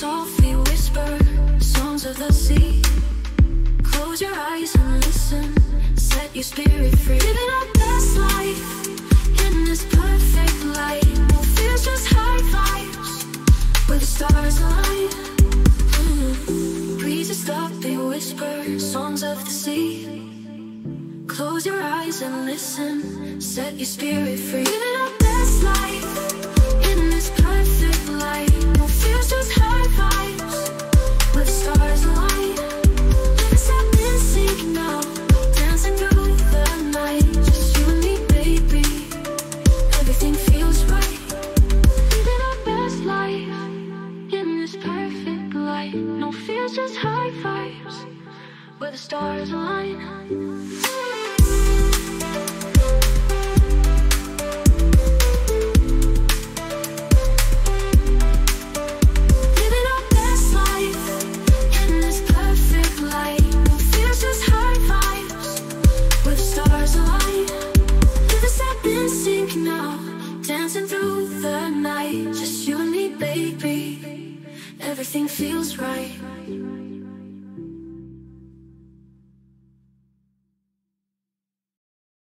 softly whisper songs of the sea. Close your eyes and listen. Set your spirit free. Living our best life in this perfect light. No fears, just high vibes where the stars align. Mm. Breezes softly whisper songs of the sea. Close your eyes and listen. Set your spirit free. Living our best life Fears, just high vibes where the stars align. Dancing through the night. Just you and me, baby everything feels right.